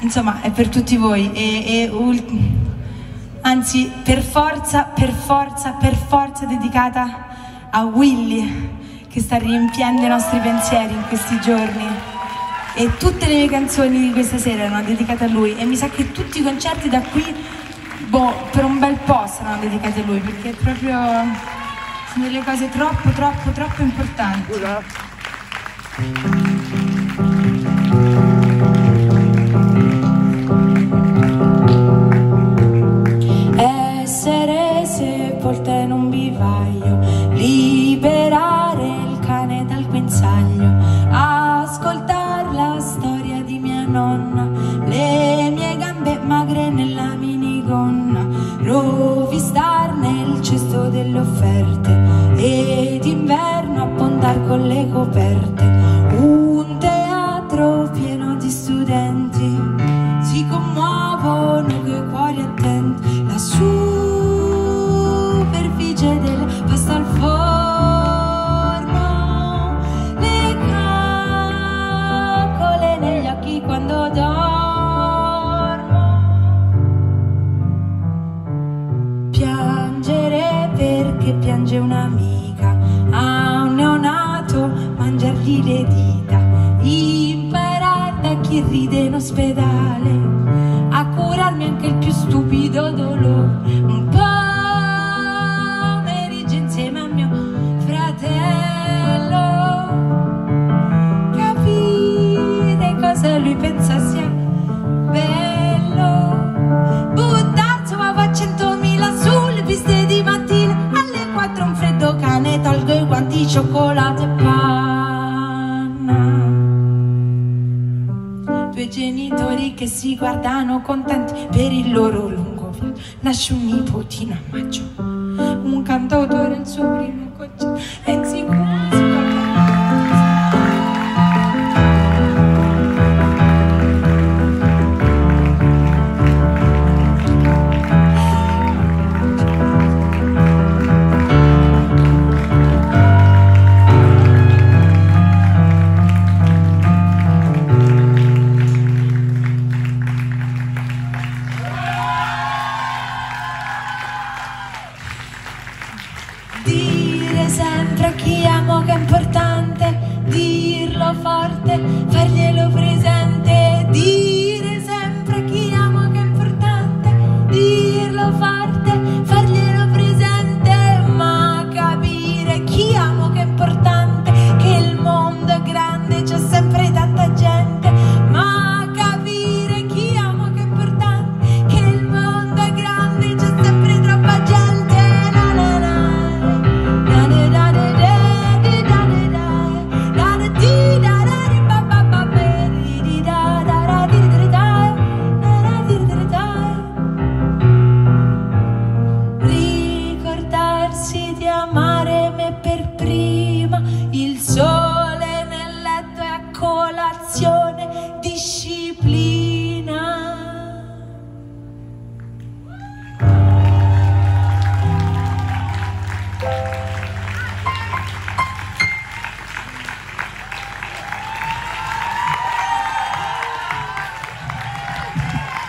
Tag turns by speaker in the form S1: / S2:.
S1: insomma è per tutti voi. E, e anzi per forza, per forza, per forza dedicata a Willy che sta riempiendo i nostri pensieri in questi giorni. E tutte le mie canzoni di questa sera erano dedicate a lui. E mi sa che tutti i concerti da qui boh, per un bel po' saranno dedicati a lui perché proprio sono delle cose troppo troppo troppo importanti
S2: un'amica a un neonato mangiargli le dita imparare da chi ride in ospedale a curarmi anche il più stupido dolore un pomeriggio insieme a mio fratello. Capire cosa lui pensa sia bello cioccolato e panna. Due genitori che si guardano contenti per il loro lungo viaggio nasce un nipotino a maggio un cantautore al suo primo concerto che è importante, dirlo forte.